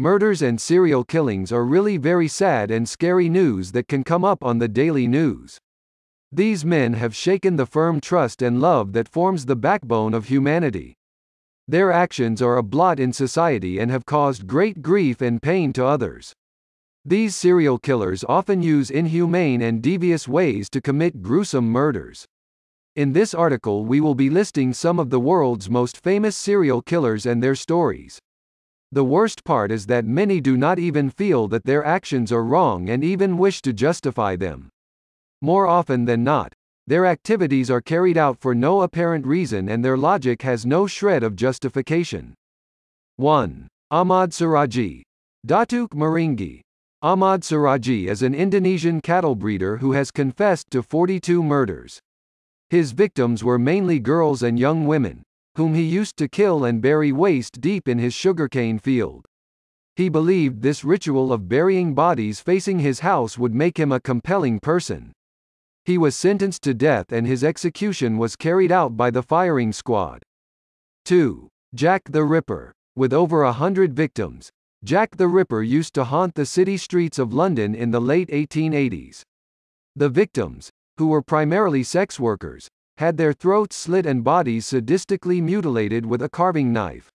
Murders and serial killings are really very sad and scary news that can come up on the daily news. These men have shaken the firm trust and love that forms the backbone of humanity. Their actions are a blot in society and have caused great grief and pain to others. These serial killers often use inhumane and devious ways to commit gruesome murders. In this article we will be listing some of the world's most famous serial killers and their stories. The worst part is that many do not even feel that their actions are wrong and even wish to justify them. More often than not, their activities are carried out for no apparent reason and their logic has no shred of justification. 1. Ahmad Suraji. Datuk Maringgi. Ahmad Suraji is an Indonesian cattle breeder who has confessed to 42 murders. His victims were mainly girls and young women, whom he used to kill and bury waist deep in his sugarcane field. He believed this ritual of burying bodies facing his house would make him a compelling person. He was sentenced to death and his execution was carried out by the firing squad. 2. Jack the Ripper. With over a hundred victims, Jack the Ripper used to haunt the city streets of London in the late 1880s. The victims, who were primarily sex workers, had their throats slit and bodies sadistically mutilated with a carving knife.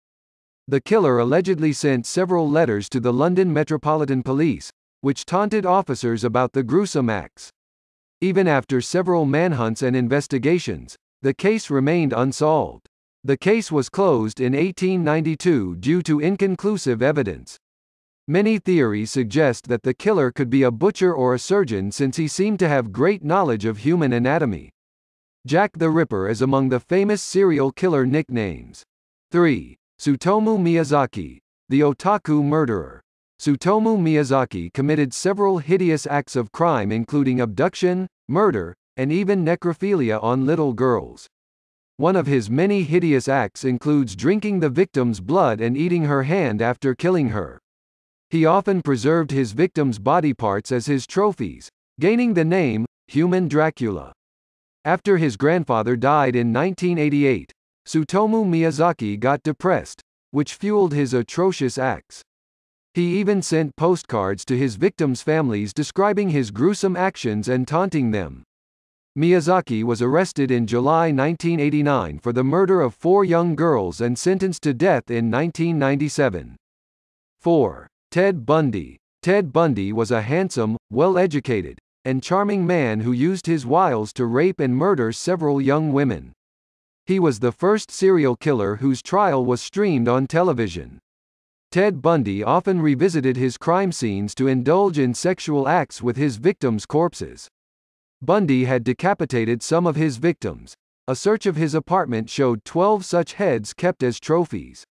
The killer allegedly sent several letters to the London Metropolitan Police, which taunted officers about the gruesome acts. Even after several manhunts and investigations, the case remained unsolved. The case was closed in 1892 due to inconclusive evidence. Many theories suggest that the killer could be a butcher or a surgeon since he seemed to have great knowledge of human anatomy. Jack the Ripper is among the famous serial killer nicknames. 3. Tsutomu Miyazaki, the otaku murderer. Tsutomu Miyazaki committed several hideous acts of crime including abduction, murder, and even necrophilia on little girls. One of his many hideous acts includes drinking the victim's blood and eating her hand after killing her. He often preserved his victims' body parts as his trophies, gaining the name, Human Dracula. After his grandfather died in 1988, Tsutomu Miyazaki got depressed, which fueled his atrocious acts. He even sent postcards to his victims' families describing his gruesome actions and taunting them. Miyazaki was arrested in July 1989 for the murder of four young girls and sentenced to death in 1997. 4. Ted Bundy. Ted Bundy was a handsome, well-educated, and charming man who used his wiles to rape and murder several young women. He was the first serial killer whose trial was streamed on television. Ted Bundy often revisited his crime scenes to indulge in sexual acts with his victims' corpses. Bundy had decapitated some of his victims. A search of his apartment showed 12 such heads kept as trophies.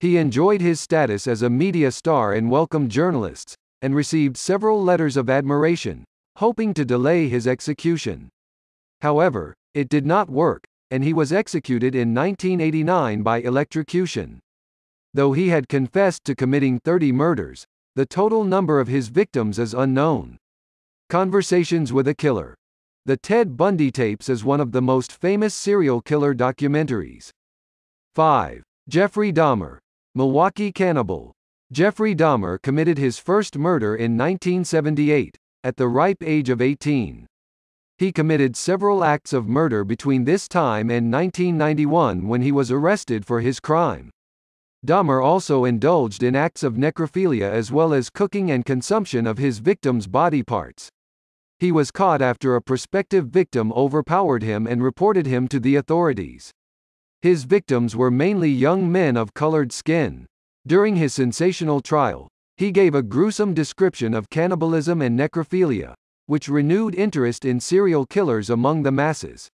He enjoyed his status as a media star and welcomed journalists, and received several letters of admiration, hoping to delay his execution. However, it did not work, and he was executed in 1989 by electrocution. Though he had confessed to committing 30 murders, the total number of his victims is unknown. Conversations with a Killer. The Ted Bundy tapes is one of the most famous serial killer documentaries. 5. Jeffrey Dahmer. Milwaukee Cannibal. Jeffrey Dahmer committed his first murder in 1978, at the ripe age of 18. He committed several acts of murder between this time and 1991 when he was arrested for his crime. Dahmer also indulged in acts of necrophilia as well as cooking and consumption of his victims' body parts. He was caught after a prospective victim overpowered him and reported him to the authorities. His victims were mainly young men of colored skin. During his sensational trial, he gave a gruesome description of cannibalism and necrophilia, which renewed interest in serial killers among the masses.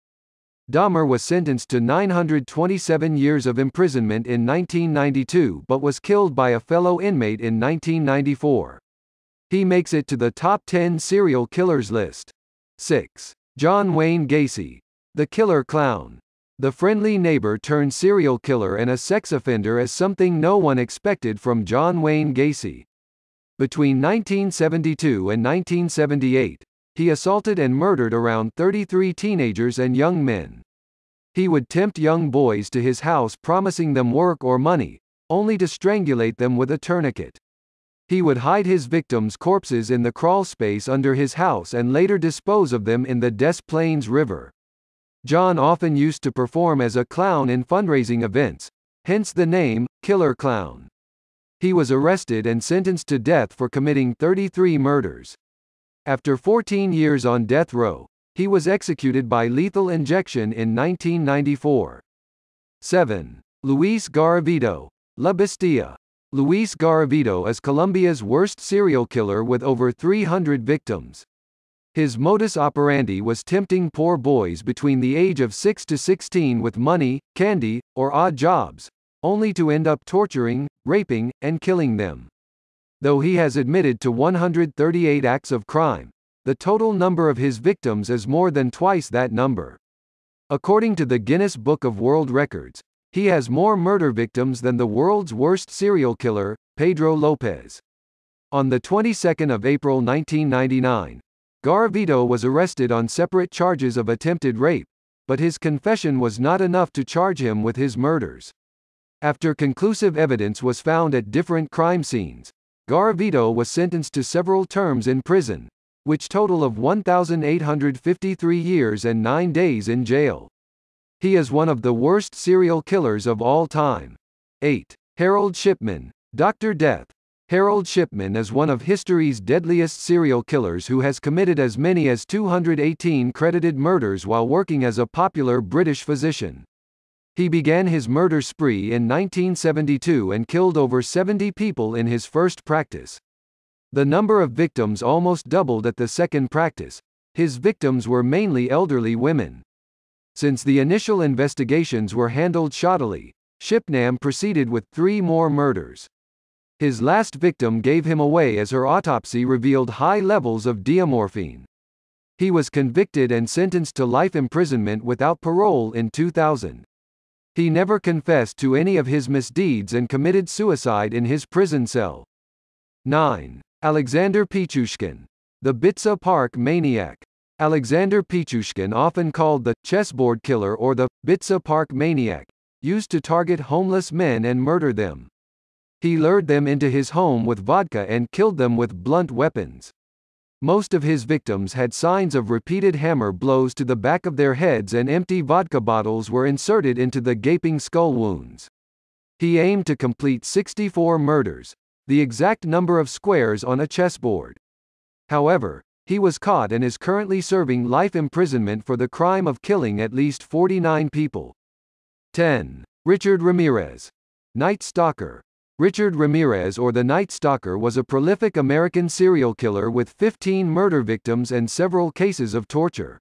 Dahmer was sentenced to 927 years of imprisonment in 1992 but was killed by a fellow inmate in 1994. He makes it to the top 10 serial killers list. 6. John Wayne Gacy. The Killer Clown. The friendly neighbor turned serial killer and a sex offender is something no one expected from John Wayne Gacy. Between 1972 and 1978, he assaulted and murdered around 33 teenagers and young men. He would tempt young boys to his house promising them work or money, only to strangulate them with a tourniquet. He would hide his victims' corpses in the crawlspace under his house and later dispose of them in the Des Plaines River. John often used to perform as a clown in fundraising events, hence the name, Killer Clown. He was arrested and sentenced to death for committing 33 murders. After 14 years on death row, he was executed by lethal injection in 1994. 7. Luis Garavito, La Bestia. Luis Garavito is Colombia's worst serial killer with over 300 victims. His modus operandi was tempting poor boys between the age of 6 to 16 with money, candy, or odd jobs, only to end up torturing, raping, and killing them. Though he has admitted to 138 acts of crime, the total number of his victims is more than twice that number. According to the Guinness Book of World Records, he has more murder victims than the world's worst serial killer, Pedro Lopez. On the 22nd of April 1999, Garavito was arrested on separate charges of attempted rape, but his confession was not enough to charge him with his murders. After conclusive evidence was found at different crime scenes, Garavito was sentenced to several terms in prison, which total of 1,853 years and 9 days in jail. He is one of the worst serial killers of all time. 8. Harold Shipman, Dr. Death. Harold Shipman is one of history's deadliest serial killers who has committed as many as 218 credited murders while working as a popular British physician. He began his murder spree in 1972 and killed over 70 people in his first practice. The number of victims almost doubled at the second practice. His victims were mainly elderly women. Since the initial investigations were handled shoddily, Shipman proceeded with three more murders. His last victim gave him away as her autopsy revealed high levels of diamorphine. He was convicted and sentenced to life imprisonment without parole in 2000. He never confessed to any of his misdeeds and committed suicide in his prison cell. 9. Alexander Pichushkin. The Bitsa Park Maniac. Alexander Pichushkin often called the chessboard killer or the Bitsa Park Maniac, used to target homeless men and murder them. He lured them into his home with vodka and killed them with blunt weapons. Most of his victims had signs of repeated hammer blows to the back of their heads and empty vodka bottles were inserted into the gaping skull wounds. He aimed to complete 64 murders, the exact number of squares on a chessboard. However, he was caught and is currently serving life imprisonment for the crime of killing at least 49 people. 10. Richard Ramirez. Night Stalker. Richard Ramirez or the Night Stalker was a prolific American serial killer with 15 murder victims and several cases of torture.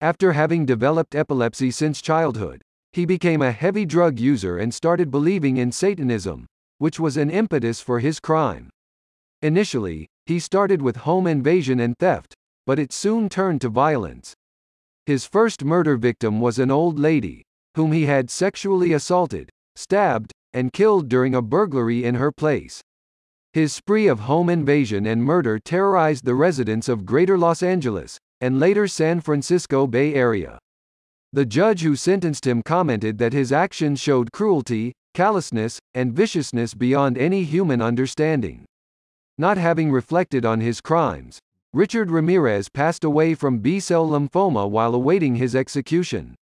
After having developed epilepsy since childhood, he became a heavy drug user and started believing in Satanism, which was an impetus for his crime. Initially, he started with home invasion and theft, but it soon turned to violence. His first murder victim was an old lady, whom he had sexually assaulted, stabbed, and killed during a burglary in her place. His spree of home invasion and murder terrorized the residents of Greater Los Angeles, and later San Francisco Bay Area. The judge who sentenced him commented that his actions showed cruelty, callousness, and viciousness beyond any human understanding. Not having reflected on his crimes, Richard Ramirez passed away from B-cell lymphoma while awaiting his execution.